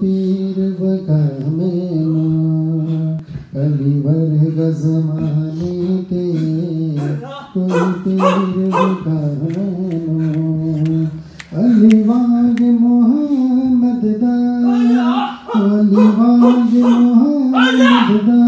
पीर कलीवर गजमाने के कोई पीर अलीवाज मोहम्मद दा अलीवाज मोहम्मद दा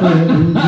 Bye.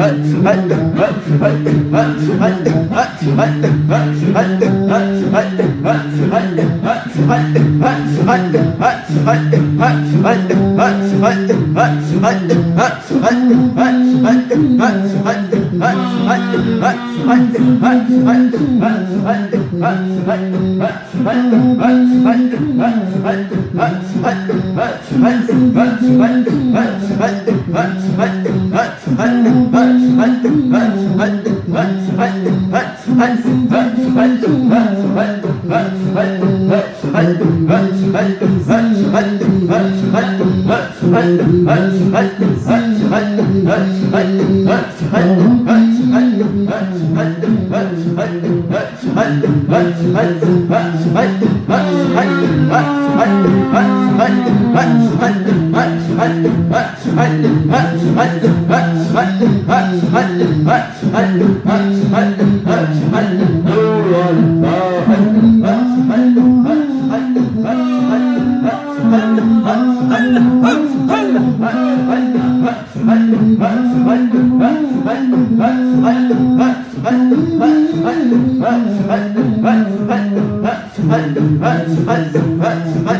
What? What? هل هل هل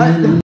Bye.